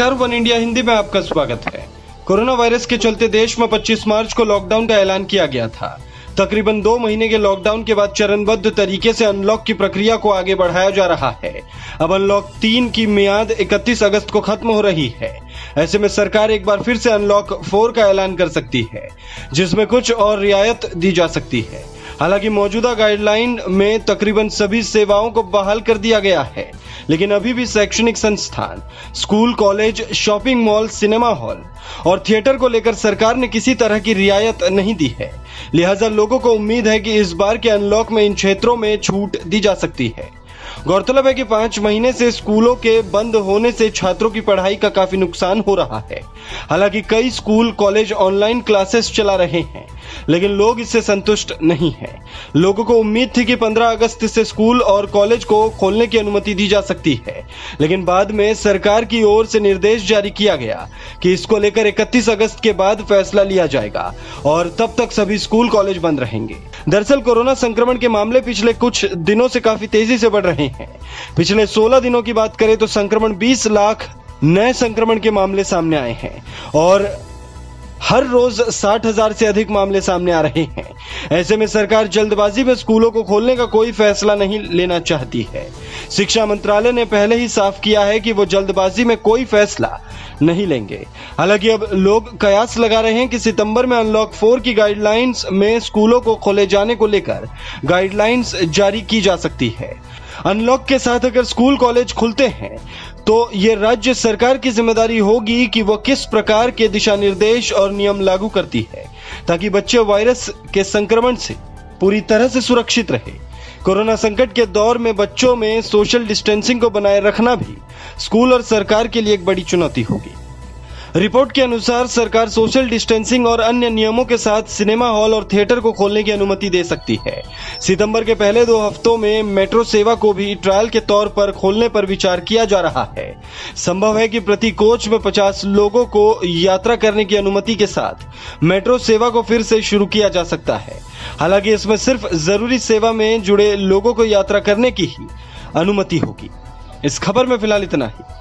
नमस्कार, one India Hindi में आपका स्वागत है। कोरोना वायरस के चलते देश में 25 मार्च को लॉकडाउन का ऐलान किया गया था। तकरीबन दो महीने के लॉकडाउन के बाद चरणबद्ध तरीके से अनलॉक की प्रक्रिया को आगे बढ़ाया जा रहा है। अब अनलॉक तीन की मियाद 31 अगस्त को खत्म हो रही है। ऐसे में सरकार एक बार फिर से अनलॉक फोर का ऐलान कर सकती है, जिसमें कुछ और रियायत दी जा सकती है। हालाँकि मौजूदा गाइडलाइन में तकरीबन सभी सेवाओं को बहाल कर दिया गया है, लेकिन अभी भी शैक्षणिक संस्थान, school, college, shopping mall, cinema hall और थिएटर को लेकर सरकार ने किसी तरह की रियायत नहीं दी है। लिहाजा लोगों को उम्मीद है कि इस बार के अनलॉक में इन क्षेत्रों में छूट दी जा सकती है। गौरतलब है कि पाँच महीने से स्कूलों के बंद होने से छात्रों की पढ़ाई का काफ़ी नुकसान हो रहा है। हालाँकि कई स्कूल, कॉलेज ऑनलाइन क्लासेस चला रहे हैं, लेकिन लोग इससे संतुष्ट नहीं हैं। लोगों को उम्मीद थी कि 15 अगस्त से स्कूल और कॉलेज को खोलने की अनुमति दी जा सकती है, लेकिन बाद में सरकार की ओर से निर्देश जारी किया गया कि इसको लेकर 31 अगस्त के बाद फैसला लिया जाएगा, और तब तक सभी स्कूल, कॉलेज बंद रहेंगे। दरअसल कोरोना संक्रमण के मामले पिछले कुछ दिनों से काफ़ी तेज़ी से बढ़ रहे हैं। पिछले 16 दिनों की बात करें तो संक्रमण 20 लाख नए संक्रमण के मामले सामने आए हैं और हर रोज साठ हज़ार से अधिक मामले सामने आ रहे हैं। ऐसे में सरकार जल्दबाजी में स्कूलों को खोलने का कोई फैसला नहीं लेना चाहती है। शिक्षा मंत्रालय ने पहले ही साफ़ किया है कि वो जल्दबाजी में कोई फैसला नहीं लेंगे। हालाँकि अब लोग कयास लगा रहे हैं कि सितंबर में अनलॉक फोर की गाइडलाइंस में स्कूलों को खोले जाने को लेकर गाइडलाइंस जारी की जा सकती है। अनलॉक के साथ अगर स्कूल कॉलेज खुलते हैं तो ये राज्य सरकार की ज़िम्मेदारी होगी कि वह किस प्रकार के दिशा निर्देश और नियम लागू करती है, ताकि बच्चे वायरस के संक्रमण से पूरी तरह से सुरक्षित रहे। कोरोना संकट के दौर में बच्चों में सोशल डिस्टेंसिंग को बनाए रखना भी स्कूल और सरकार के लिए एक बड़ी चुनौती होगी। रिपोर्ट के अनुसार सरकार सोशल डिस्टेंसिंग और अन्य नियमों के साथ सिनेमा हॉल और थिएटर को खोलने की अनुमति दे सकती है। सितंबर के पहले दो हफ्तों में मेट्रो सेवा को भी ट्रायल के तौर पर खोलने पर विचार किया जा रहा है। संभव है कि प्रति कोच में 50 लोगों को यात्रा करने की अनुमति के साथ मेट्रो सेवा को फिर से शुरू किया जा सकता है। हालाँकि इसमें सिर्फ़ ज़रूरी सेवा में जुड़े लोगों को यात्रा करने की ही अनुमति होगी। इस खबर में फ़िलहाल इतना ही।